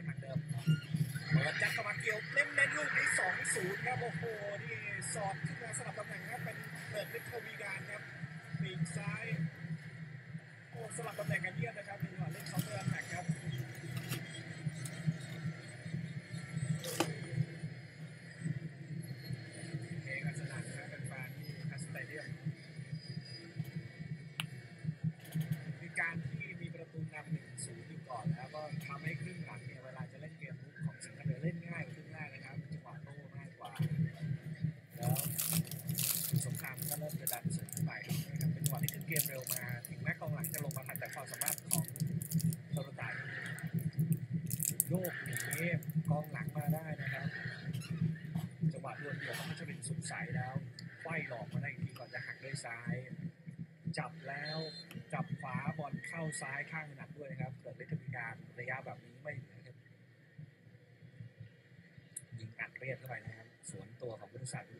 ไม่เหมือนเดิมเปิดยัดเข้ามาเกี่ยวเล่นเน้นลูกนี้สองศูนย์ครับโอ้โหนี่สอดขึ้นมาสลับตำแหน่งครับเป็นเปิดฤทธิ์ทวีการครับปีกซ้ายโอ้สลับตำแหน่งกันเยี่ยมนะครับมีจังหวะเล่นเคาน์เตอนแท็กครับ เอกสนั่นนะครับเป็นแฟนที่คัสเตเดียมมีการที่มีประตูนำหนึ่งศูนย์อยู่ก่อนแล้วก็ทำให้ครึ่งหลังเนี่ยเวลาจะเล่นเกมรุกของสิงคโปร์เล่นง่ายกว่าครึ่งแรกนะครับจังหวะโต้ง่ายกว่า แล้วสงครามก็เริ่มจะดันสูงขึ้นไปนะครับ เกมเร็วมาถึงแม้กองหลังจะลงมาทันแต่ความสามารถของโซลตายโยกหนีกองหลังมาได้นะครับจังหวะดวลเดียวของพัชรินสุดใสแล้วไขว้หลอกมาได้อีกทีก่อนจะหักด้วยซ้าย จับแล้วจับขวาบอลเข้าซ้ายข้างหนักด้วยนะครับ เกิดฤทธิ์มีการระยะแบบนี้ไม่เหลือครับยิงอัดเรียบเข้าไปนะครับ สวนตัวของบริษัทลูกออกไ